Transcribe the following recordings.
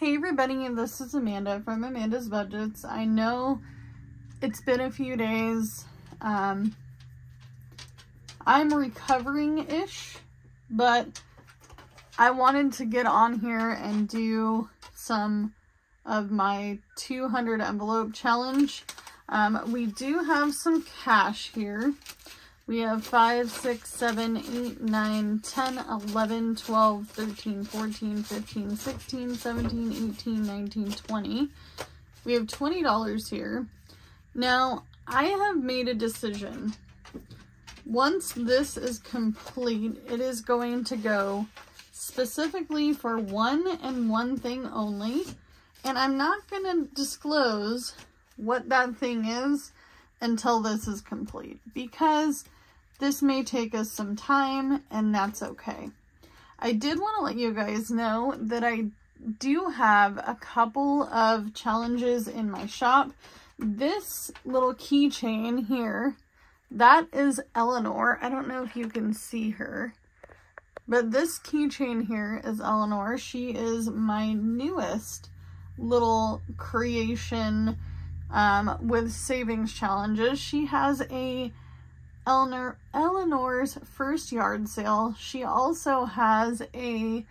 Hey everybody, this is Amanda from Amanda's Budgets. I know it's been a few days. Um, I'm recovering-ish, but I wanted to get on here and do some of my 200 envelope challenge. Um, we do have some cash here. We have 5, 6, 7, 8, 9, 10, 11, 12, 13, 14, 15, 16, 17, 18, 19, 20. We have $20 here. Now, I have made a decision. Once this is complete, it is going to go specifically for one and one thing only. And I'm not going to disclose what that thing is until this is complete because this may take us some time and that's okay. I did want to let you guys know that I do have a couple of challenges in my shop. This little keychain here, that is Eleanor. I don't know if you can see her, but this keychain here is Eleanor. She is my newest little creation um, with savings challenges. She has a Eleanor, Eleanor's first yard sale. She also has a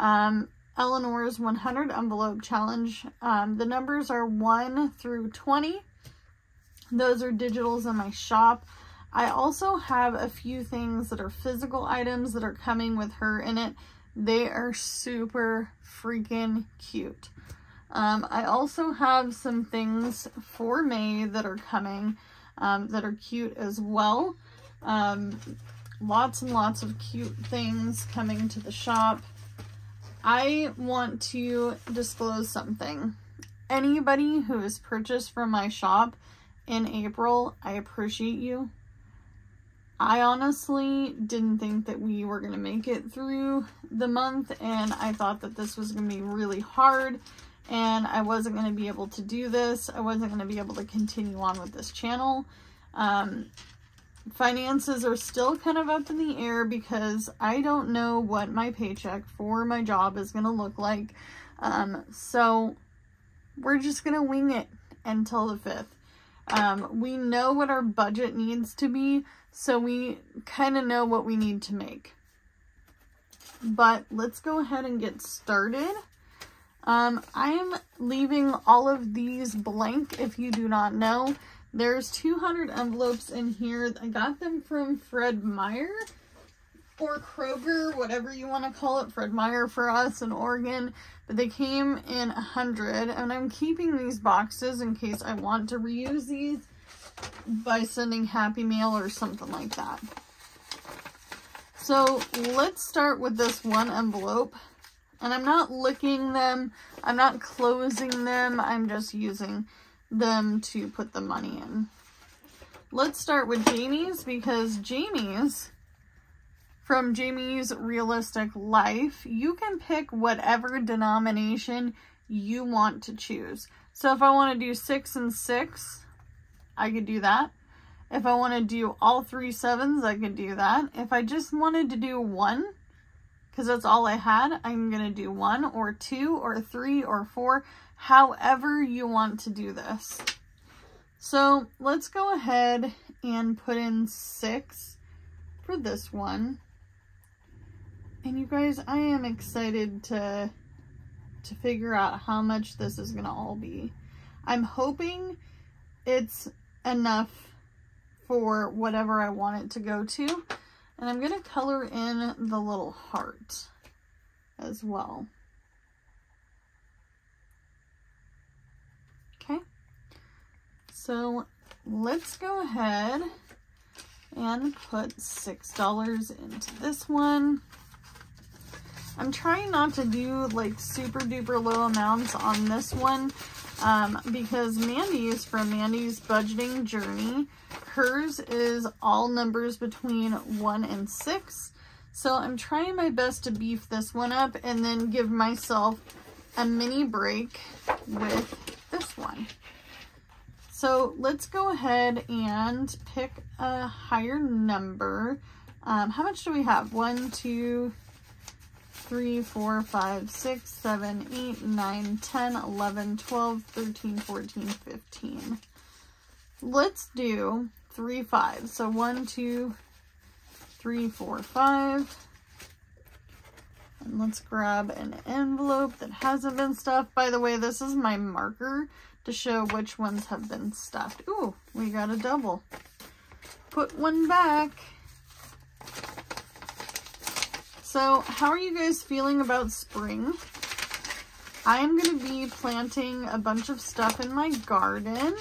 um, Eleanor's 100 envelope challenge. Um, the numbers are 1 through 20. Those are digitals in my shop. I also have a few things that are physical items that are coming with her in it. They are super freaking cute. Um, I also have some things for May that are coming um, that are cute as well. Um, lots and lots of cute things coming to the shop. I want to disclose something. Anybody who has purchased from my shop in April, I appreciate you. I honestly didn't think that we were going to make it through the month and I thought that this was going to be really hard and I wasn't going to be able to do this. I wasn't going to be able to continue on with this channel. Um, finances are still kind of up in the air because I don't know what my paycheck for my job is going to look like. Um, so we're just going to wing it until the 5th. Um, we know what our budget needs to be, so we kind of know what we need to make. But let's go ahead and get started. Um, I'm leaving all of these blank if you do not know. There's 200 envelopes in here. I got them from Fred Meyer or Kroger, whatever you want to call it. Fred Meyer for us in Oregon. But they came in 100 and I'm keeping these boxes in case I want to reuse these by sending Happy Mail or something like that. So let's start with this one envelope. And I'm not licking them. I'm not closing them. I'm just using them to put the money in. Let's start with Jamie's because Jamie's, from Jamie's Realistic Life, you can pick whatever denomination you want to choose. So if I want to do six and six, I could do that. If I want to do all three sevens, I could do that. If I just wanted to do one, because that's all I had. I'm going to do one or two or three or four, however you want to do this. So let's go ahead and put in six for this one. And you guys, I am excited to, to figure out how much this is going to all be. I'm hoping it's enough for whatever I want it to go to. And I'm going to color in the little heart as well. Okay, so let's go ahead and put $6 into this one. I'm trying not to do like super duper low amounts on this one um, because Mandy's from Mandy's Budgeting Journey Hers is all numbers between 1 and 6. So I'm trying my best to beef this one up and then give myself a mini break with this one. So let's go ahead and pick a higher number. Um, how much do we have? One, two, 3, 4, 5, 6, 7, 8, 9, 10, 11, 12, 13, 14, 15. Let's do 3, 5. So 1, 2, 3, 4, 5. And let's grab an envelope that hasn't been stuffed. By the way, this is my marker to show which ones have been stuffed. Ooh, we got a double. Put one back. So how are you guys feeling about spring? I'm going to be planting a bunch of stuff in my garden.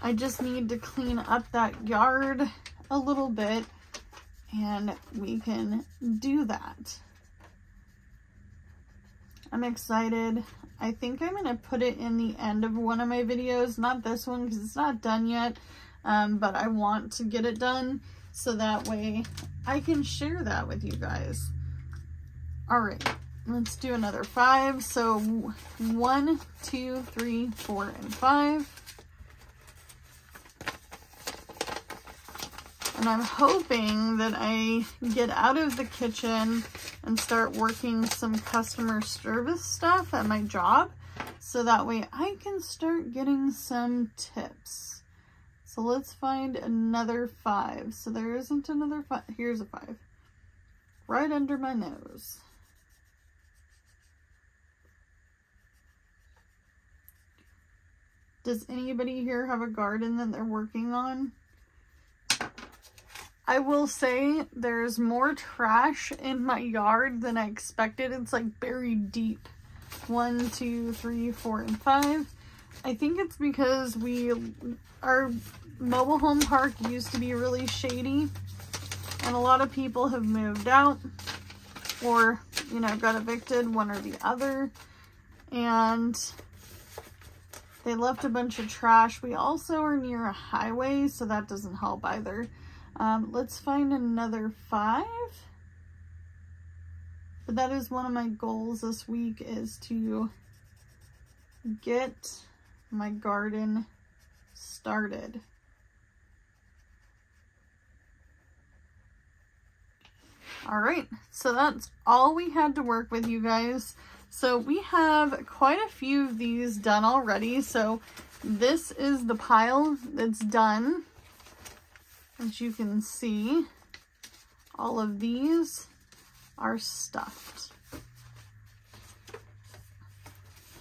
I just need to clean up that yard a little bit and we can do that. I'm excited. I think I'm going to put it in the end of one of my videos. Not this one because it's not done yet. Um, but I want to get it done so that way I can share that with you guys. All right, let's do another five. So one, two, three, four, and five. And I'm hoping that I get out of the kitchen and start working some customer service stuff at my job. So that way I can start getting some tips. So let's find another five. So there isn't another five. Here's a five. Right under my nose. Does anybody here have a garden that they're working on? I will say there's more trash in my yard than I expected. It's like buried deep. One, two, three, four, and five. I think it's because we, our mobile home park used to be really shady and a lot of people have moved out or, you know, got evicted, one or the other. And they left a bunch of trash. We also are near a highway, so that doesn't help either. Um, let's find another five. But that is one of my goals this week is to get my garden started. All right, so that's all we had to work with, you guys. So we have quite a few of these done already. So this is the pile that's done. As you can see, all of these are stuffed.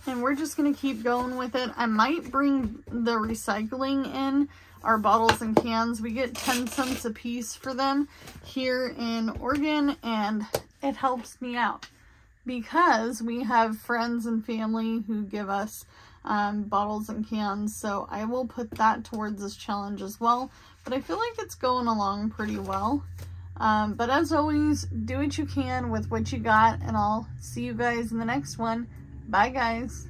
And we're just going to keep going with it. I might bring the recycling in our bottles and cans. We get 10 cents a piece for them here in Oregon and it helps me out because we have friends and family who give us um, bottles and cans. So I will put that towards this challenge as well. But I feel like it's going along pretty well. Um, but as always, do what you can with what you got. And I'll see you guys in the next one. Bye, guys.